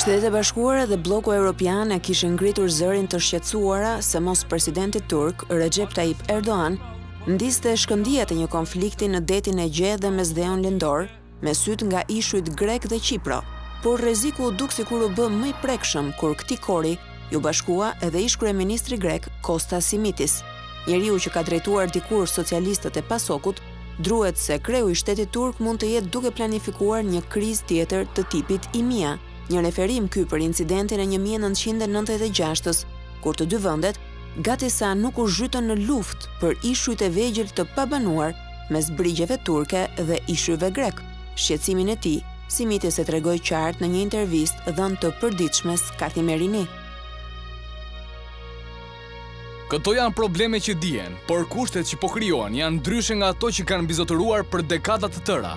Shtetet e Bashkuara dhe blloku evropian e kishin ngritur zërin të shqetësuara se mos presidenti turk Recep Tayyip Erdogan ndizte shkëndijat e një konflikti në detin Egje dhe Mesdheun Lindor me sytë nga ishujt grekë dhe Qiproja, por rreziku u duk sikur u bë më i prekshëm kur këtij kori iu bashkua edhe ish-kryeministri grek Kostas Simitis. Njeriu që ka drejtuar dikur socialistët e PASOK-ut, druhet se kreu i shtetit turk mund të jetë duke planifikuar një krizë tjetër të tipit Imia, një referim ky për incidentin e një mijë e nëntëqind e nëntëdhjetë e gjashtës, kur të dy vendet gati sa nuk u zhytën në luftë për ishujt e vegjël të pabanuar mes brigjeve turke dhe ishujve grekë. Shqetësimin e tij, Simitis e tregoi qartë në një intervistë dhënë të përditshmes Kathimerini. Këto janë probleme që dihen, por kushtet që po krijohen janë ndryshe nga ato që kanë mbizotëruar për dekada të tëra.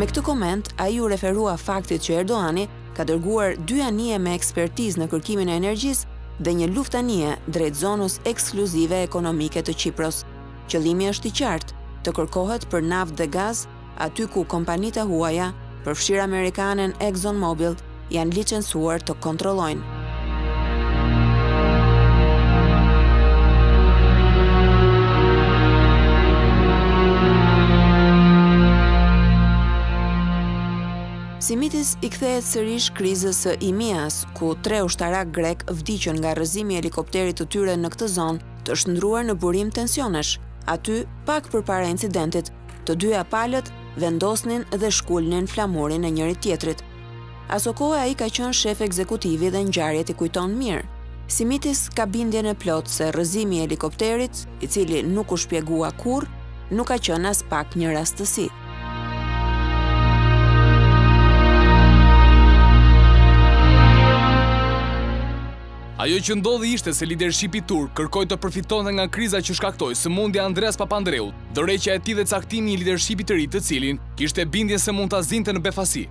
Me këtë koment, ai iu referua faktit që Erdoani ka dërguar dy anije me ekspertizë në kërkimin e energjisë dhe një luftanije drejt zonës ekskluzive ekonomike të Qipros. Qëllimi është i qartë, të kërkohet për naftë dhe gaz aty ku kompanitë e huaja, përfshirë amerikanen ExxonMobil, janë licencuar të kontrollojnë. Simitis i kthehet sërish krizës së Imias, ku tre ushtarakë grekë vdiqën nga rrëzimi i helikopterit të tyre në këtë zonë të shndërruar në burim tensionesh. Aty, pak përpara incidentit, të dyja palët vendosnin dhe shkulnin flamurin e njëri-tjetrit. Asokohe ai ka qenë shef ekzekutivi dhe ngjarjet i kujton mirë. Simitis ka bindjen e plotë se rrëzimi i helikopterit i cili nuk u shpjegua kurrë, nuk ka qenë aspak një rastësi. Ajo që ndodhi ishte se lidershipi turk kërkoi të përfitonte nga kriza që shkaktoi sëmundja e Andreas Papandreut, dorëheqja e tij dhe caktimi i lidershipit të ri të cilin kishte bindjen se mund ta zinte në befasi.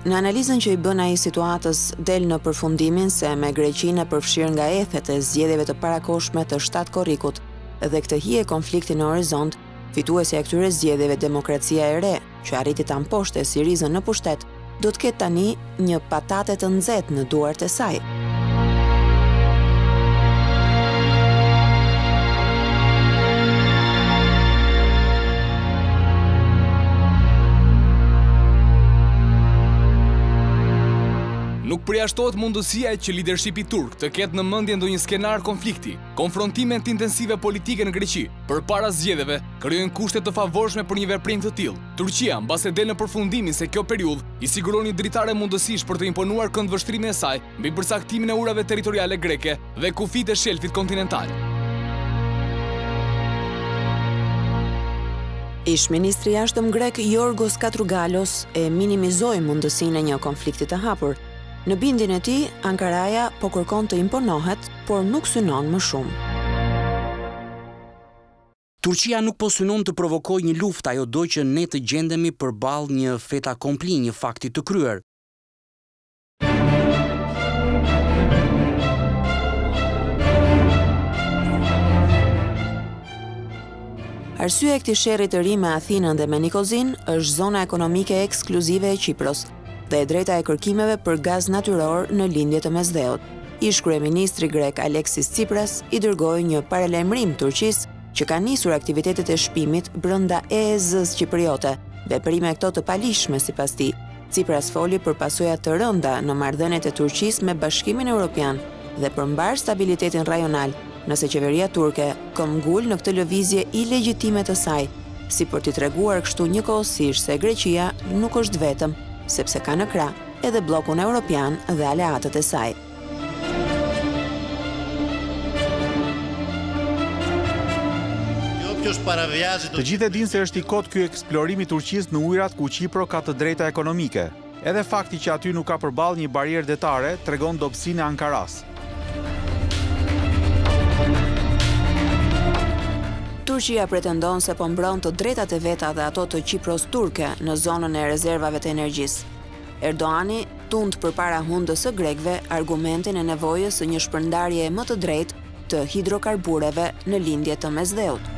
Në analizën që i bën ai situatës del në përfundimin se me Greqinë e përfshirë nga ethet e zgjedhjeve të parakohshme të shtatë korrikut dhe këtë hije konflikti në horizont, fituesja e këtyre zgjedhjeve Demokracia e Re, që arriti ta mposhtë Sirizën në pushtet, do të ketë tani një patate të nxehtë në duart e saj. Nuk përjashtohet mundësia që lidershipi turk të ketë në mendje ndonjë skenar konflikti, konfrontimet intensive politike në Greqi, përpara zgjedhjeve, krijojnë kushte të favorshme për një veprim të tillë. Turqia, mbase del në përfundimin se kjo periudhë i siguron një dritare mundësish për të imponuar këndvështrimin e saj mbi përcaktimin e ujërave territoriale greke dhe kufijtë e shelfit kontinental. Ish-ministri i jashtëm grek Jorgos Katrugalos e minimizoi mundësinë e një konflikti të hapur. Në bindjen e tij, Ankaraja po kërkon të imponohet, por nuk synon më shumë. Turqia nuk po synon të provokojë një luftë, ajo do që ne të gjendemi përballë një fait accompli, një fakti të kryer. Arsyeja e këtij sherri të ri me Athinën dhe me Nikozinë është zona ekonomike ekskluzive e Qipros. dhe e drejta e kërkimeve për gaz natyror në lindje të Mesdheut. Ish-kryeministri grek Alexis Tsipras i dërgoi një paralajmërim Turqisë që ka nisur aktivitetet e shpimit brenda EEZ-së qipriote, veprime këto të paligjshme sipas tij. Tsipras foli për pasoja të rënda në marrëdhëniet e Turqisë me Bashkimin Europian dhe për mbarë stabilitetin rajonal Nëse qeveria turke këmbngul në këtë lëvizje ilegjitime të saj, si për t'i treguar kështu njëkohësisht se Greqia nuk është vetëm, sepse ka në krah edhe bllokun europian dhe aleatët e saj. Të gjithë e dinë se është i kotë ky eksplorim i Turqisë në ujërat ku Qipro ka të drejta ekonomike. Edhe fakti që aty nuk ka përballë një barrierë detare tregon dobësinë e Ankarasë. Turqia pretendon se po mbron të drejtat e veta dhe ato të Qipros turke në zonën e rezervave të energjisë. Erdoani tund përpara hundës së grekëve argumentin e nevojës së një shpërndarjeje më të drejtë të hidrokarbureve në lindje të Mesdheut.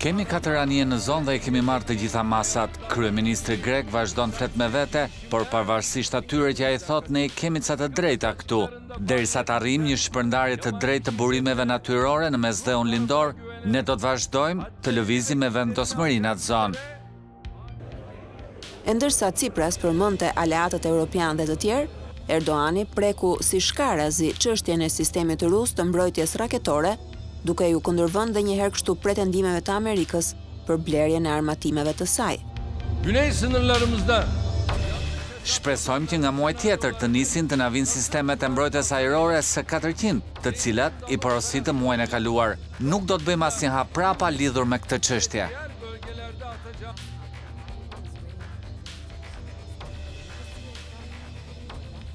Kemi katër anije në zonë dhe i kemi marrë të gjitha masat. Kryeministri grek vazhdon flet me vete, por pavarësisht atyre që ai thotë ne i kemi ca të drejta këtu. Derisa të arrijmë një shpërndarje të drejtë të burimeve natyrore në Mesdheun Lindor, ne do të vazhdojmë të lëvizim me vendosmëri në atë zonë. E ndërsa Tsipras përmendte aleatët europianë dhe të tjerë, Erdoani preku si shkarazi çështjen e sistemit rus të mbrojtjes raketore, duke iu kundërvënë dhe njëherë kështu pretendimeve të Amerikës për blerjen e armatimeve të saj. Güney sınırlarımızda Shpresojmë që nga muaji tjetër të nisin të na vijnë sistemet e mbrojtjes ajrore S-400, të cilat i porositëm muajin e kaluar. Nuk do të bëjmë asnjë hap prapa lidhur me këtë çështje. Bölgelerde atacağım.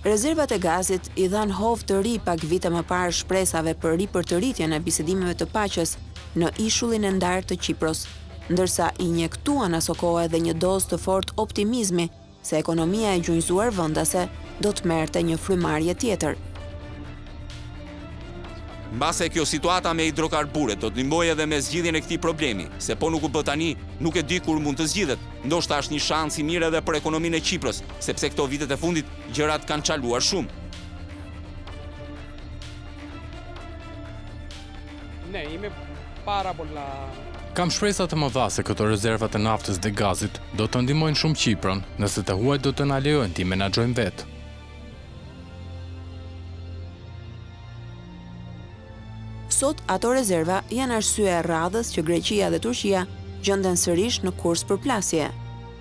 Rezervat e gazit i dhanë hov të ri pak vite më parë shpresave për ripërtëritjen e bisedimeve të paqes në ishullin e ndarë të Qipros, ndërsa injektuan asokohe edhe një dozë të fortë optimizmi se ekonomia e gjunjëzuar vendase do të merrte një frymëmarrje tjetër. Mbase kjo situata me hidrokarburet do të ndihmojë edhe me zgjidhjen e këtij problemi, se po nuk u bë tani, nuk e di kur mund të zgjidhet. Ndoshta është një shans i mirë edhe për ekonominë e Qipros, sepse këto vitet e fundit gjërat kanë çaluar shumë. Ne jemi para për la... Kam shpresa të mëdha se këto rezerva të naftës dhe gazit do të ndihmojnë shumë Qipron, nëse të huajt do të na lejojnë t'i menaxhojmë vetë. Sot ato rezerva janë arsyeja e radhës që Greqia dhe Turqia gjenden sërish në kurs përplasjeje,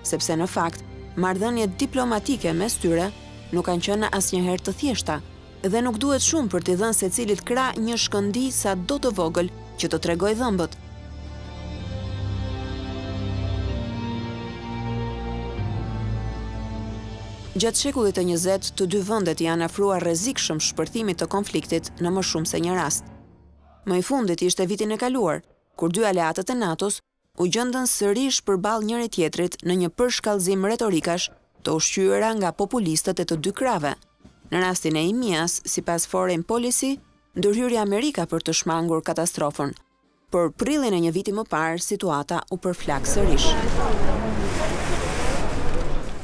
sepse në fakt, marrëdhëniet diplomatike mes tyre nuk kanë qenë asnjëherë të thjeshta, dhe nuk duhet shumë për t'i dhënë secilit krah një shkëndijë sado të vogël që të tregojë dhëmbët. Gjatë shekullit të njëzet, të dy vendet janë afruar rrezikshëm shpërthimit të konfliktit në më shumë se një rast. Më i fundit ishte vitin e kaluar, kur dy aleatët e NATO-s u gjendën sërish përballë njëri-tjetrit në një përshkallëzim retorikash të ushqyera nga populistët e të dy krahëve. Në rastin e Imias, sipas Foreign Policy, ndërhyri Amerika për të shmangur katastrofën, por prillin e një viti më parë situata u përflak sërish.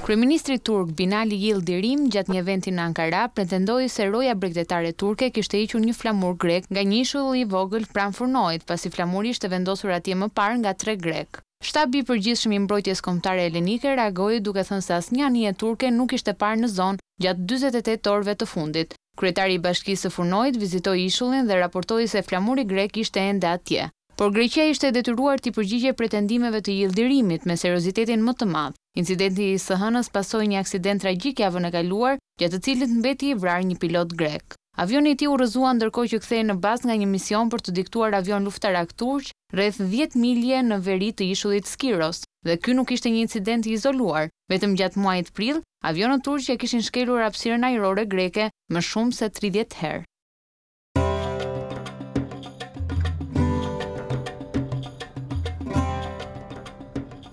Kryeministri turk Binali Yildirim gjatë një eventi në Ankara pretendoi se roja bregdetare turke kishte hequr një flamur grek nga një ishull i vogël pranë Furnoit, Flamuri ishte vendosur atje më parë nga tre grekë. Shtabi i Përgjithshëm i Mbrojtjes Kombëtare Helenike reagoi duke thënë se asnjë anije turke nuk ishte parë në zonë gjatë dyzet e tetë orëve të fundit. Kryetari i Bashkisë së Furnoit vizitoi ishullin dhe raportoi se flamuri grek ishte ende atje. Por Greqia ishte e detyruar t'i përgjigjej pretendimeve të Yildirimit me seriozitetin më të madh. Incidenti i së hënës pasoi një aksident tragjik javën e kaluar, gjatë të cilit mbeti i vrarë një pilot grek. Avioni i tij u rrëzua ndërkohë që kthehej në bazë nga një mision për të diktuar avion luftarak turq rreth dhjetë milje në veri të ishullit Skiros, dhe ky nuk ishte një incident i izoluar. Vetëm gjatë muajit prill, avionët turq e kishin shkelur hapësirën ajrore greke më shumë se tridhjetë herë.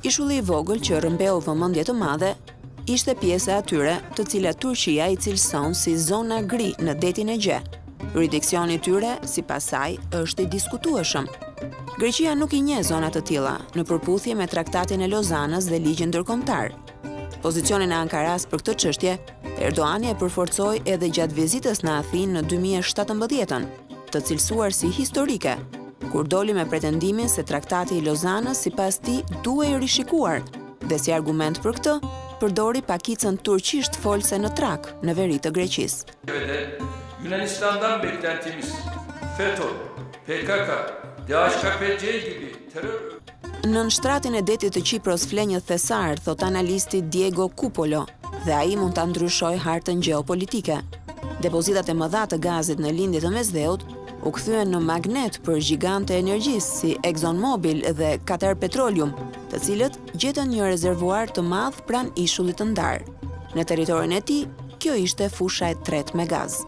Ishulli i vogël që rrëmbeu vëmendje të madhe, ishte pjesë e atyre të cilat Turqia i cilëson si zona gri në Detin Egje. Juridiksioni i tyre, sipas saj, është i diskutueshëm. Greqia nuk i njeh zona të tilla, në përputhje me Traktatin e Lozanës dhe ligjin ndërkombëtar. Pozicionin e Ankarasë për këtë çështje, Erdogani e përforcoi edhe gjatë vizitës në Athinë në 2017-ën, të cilësuar si historike, kur doli me pretendimin se Traktati i Lozanës sipas tij duhej rishikuar Dhe si argument për këtë, përdori pakicën turqishtfolëse në Trakë, në veri të Greqisë. Në nënshtratin e detit të Qipros fle një thesar, thotë analisti Diego Kupolo, dhe ai mund ta ndryshojë hartën gjeopolitike. Depozitat e mëdha të gazit në Lindje të Mesdheut u kthyen në magnet për gjigantë të energjisë si ExxonMobil dhe Qatar Petroleum, të cilët gjetën një rezervuar të madh pranë ishullit të ndarë. Në territorin e tij, kjo ishte fusha e tretë me gaz.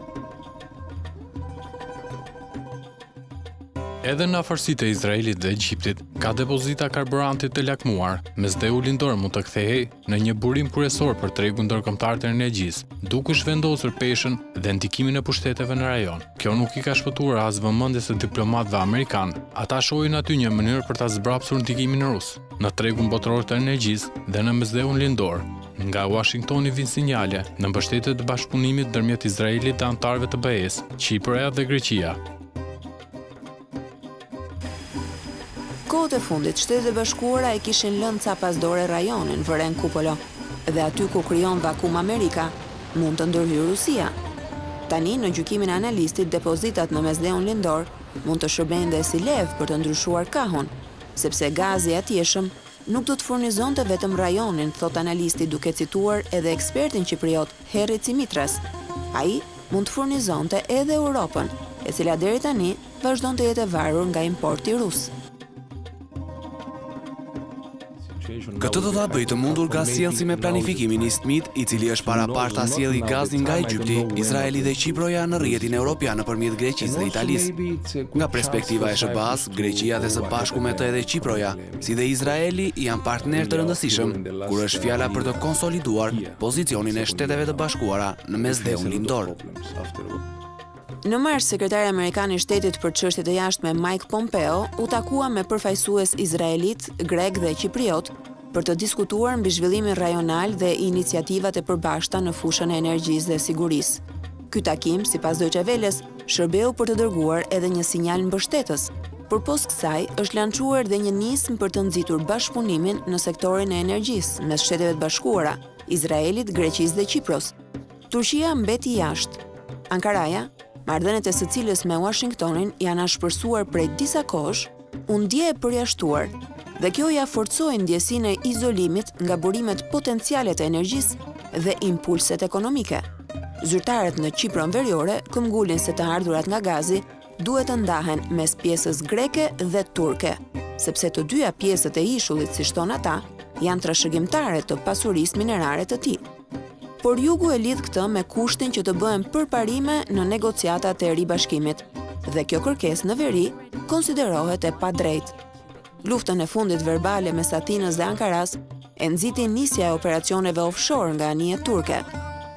Edhe në afërsitë e Izraelit dhe Egjiptit, ka depozita karburantit të lakmuar, Mesdheu Lindor mund të kthehej në një burim kryesor për tregun ndërkombëtar të energjisë, duke zhvendosur peshën dhe ndikimin e pushteteve në rajon. Kjo nuk i ka shpëtuar as vëmendjes së diplomatëve amerikanë. Ata shohin aty një mënyrë për ta zbrapsur ndikimin rus në tregun botëror të energjisë dhe në Mesdheun Lindor. Nga Washingtoni vijnë sinjale në mbështetje të bashkëpunimit ndërmjet Izraelit dhe anëtarëve të BE-së, Qipro dhe Greqia. Kohët e fundit, Shtetet e Bashkuara e kishin lënë ca pas dore rajonin, vëren Kupolo, dhe aty ku krijon vakum Amerika, mund të ndërhyjë Rusia. Tani, në gjykimin e analistit, depozitat në Mesdheun Lindor mund të shërbejnë dhe si levë për të ndryshuar kahun, sepse gazi i atjeshëm nuk do të furnizonte vetëm rajonin, thotë analisti duke cituar edhe ekspertin qipriot, Herri Cimitras. Ai mund të furnizonte edhe Europën, e cila deri tani vazhdon të jetë e varur nga importi rus. Këtë do ta bëjë të mundur gazsjellësi me planifikimin EastMed, i cili është paraparë ta sjellë gazin nga Egjipti, Izraeli dhe Qiproja në rrjetin europian nëpërmjet Greqisë dhe Italisë. Nga perspektiva e SHBA-së, Greqia dhe së bashku me të edhe Qiproja, si dhe Izraeli janë partnerë të rëndësishëm kur është fjala për të konsoliduar pozicionin e Shteteve të Bashkuara në Mesdheun Lindor. Në mars, sekretari amerikan i shtetit për çështje të jashtme Mike Pompeo u takua me përfaqësues izraelitë, grekë dhe qipriotë për të diskutuar mbi zhvillimin rajonal dhe iniciativat e përbashkëta në fushën e energjisë dhe sigurisë. Ky takim, sipas Deutsche Welles, shërbeu për të dërguar edhe një sinjal mbështetës. Përpos kësaj, është lançuar dhe një nismë për të nxitur bashkëpunimin në sektorin e energjisë mes Shteteve të Bashkuara, Izraelit, Greqisë dhe Qipros. Turqia mbeti jashtë. Ankaraja, marrëdhëniet e së cilës me Uashingtonin janë ashpërsuar prej disa kohësh, U ndje e përjashtuar, dhe kjo ia forcoi ndjesinë e izolimit nga burimet potenciale të energjisë dhe impulset ekonomike. Zyrtarët në Qipron Veriore këmbgulin se të ardhurat nga gazi duhet të ndahen mes pjesës greke dhe turke, sepse të dyja pjesët e ishullit, siç thonë ata, janë trashëgimtare të pasurisë minerare të tij. Por Jugu e lidh këtë me kushtin që të bëhen përparime në negociatat e ribashkimit dhe kjo kërkesë në veri konsiderohet e padrejtë. Luftën e fundit verbale mes Athinës dhe Ankarasë e nxiti nisja e operacioneve offshore nga anijet turke.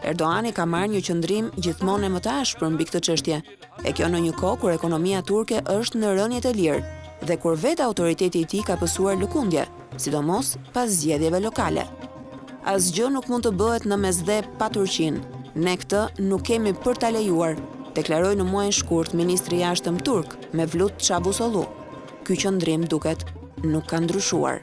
Erdoani ka marrë një qëndrim gjithmonë e më të ashpër mbi këtë çështje, E kjo në një kohë kur ekonomia turke është në rënie të lirë dhe kur vetë autoriteti i tij ka pësuar lëkundje, sidomos pas zgjedhjeve lokale. Asgjë nuk mund të bëhet në Mesdhe pa Turqinë. Ne këtë nuk kemi për ta lejuar, deklaroi në muajin shkurt ministri i Jashtëm turk, Mevlut Çavusoglu. Ky qëndrim duket nuk ka ndryshuar.